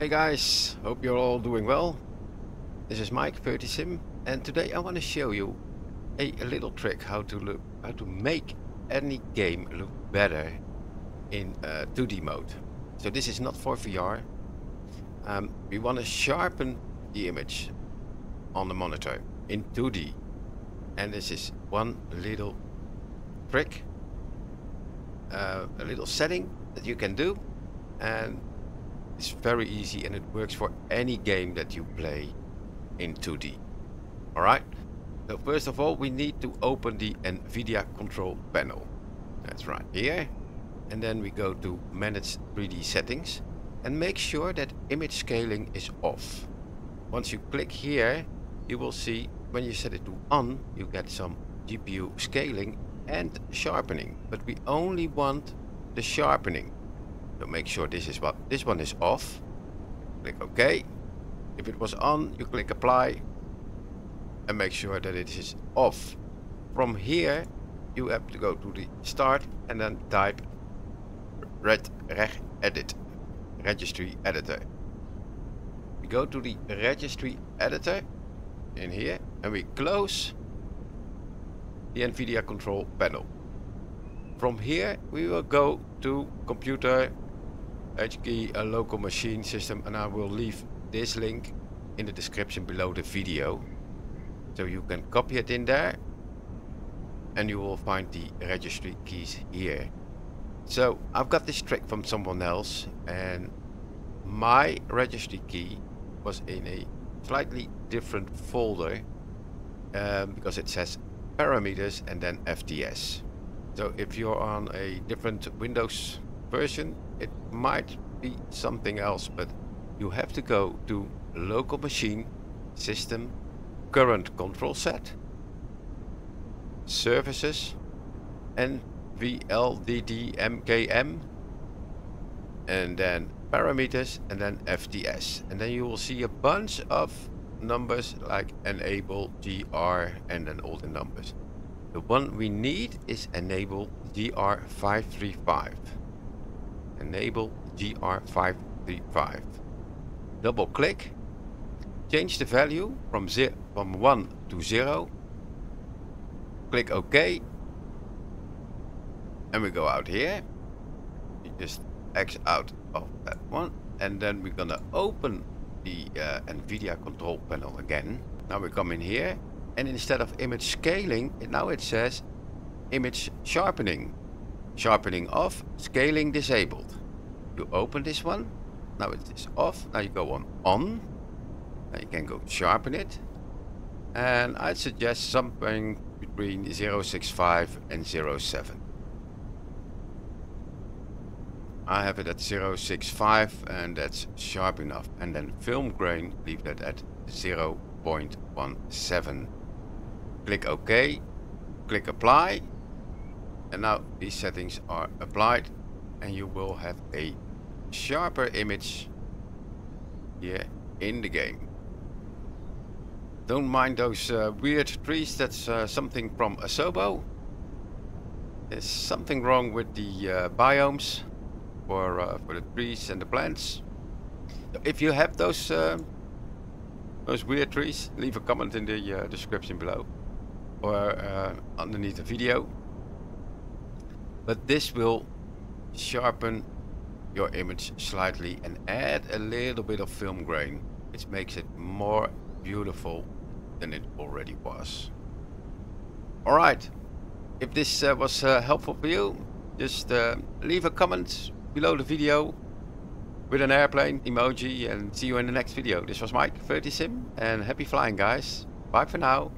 Hey guys, hope you're all doing well. This is Mike VirtuSim and today I want to show you a, a, little trick how to look how to make any game look better in uh, 2D mode. So this is not for VR. Um, we want to sharpen the image on the monitor in 2D and this is one little trick uh, a little setting that you can do and it's very easy and it works for any game that you play in 2D. Alright, so first of all we need to open the NVIDIA control panel. That's right here. And then we go to manage 3D settings and make sure that image scaling is off. Once you click here you will see when you set it to on you get some GPU scaling and sharpening but we only want the sharpening so make sure this is what this one is off. Click OK. If it was on, you click apply and make sure that it is off. From here, you have to go to the start and then type red reg edit registry editor. We go to the registry editor in here and we close the NVIDIA control panel. From here we will go to computer HKey a local machine system and I will leave this link in the description below the video. So you can copy it in there and you will find the registry keys here. So I've got this trick from someone else and my registry key was in a slightly different folder um, because it says parameters and then FTS so if you're on a different Windows version it might be something else but you have to go to local machine system current control set services and VLDDMKM and then parameters and then FTS and then you will see a bunch of numbers like enable GR and then all the numbers. The one we need is enable GR535 enable GR535. Double click, change the value from, from 1 to 0, click OK, and we go out here. You just X out of that one, and then we're gonna open the uh, NVIDIA control panel again. Now we come in here, and instead of image scaling, now it says image sharpening. Sharpening off, scaling disabled. You open this one. Now it is off. Now you go on on. Now you can go sharpen it. And I'd suggest something between 065 and 07. I have it at 065 and that's sharp enough. And then film grain, leave that at 0.17. Click OK. Click apply and now these settings are applied and you will have a sharper image here in the game. Don't mind those uh, weird trees, that's uh, something from Asobo. There's something wrong with the uh, biomes for, uh, for the trees and the plants. If you have those uh, those weird trees, leave a comment in the uh, description below or underneath the video but this will sharpen your image slightly and add a little bit of film grain which makes it more beautiful than it already was. Alright if this uh, was uh, helpful for you just uh, leave a comment below the video with an airplane emoji and see you in the next video. This was Mike VirtuSim and happy flying guys. Bye for now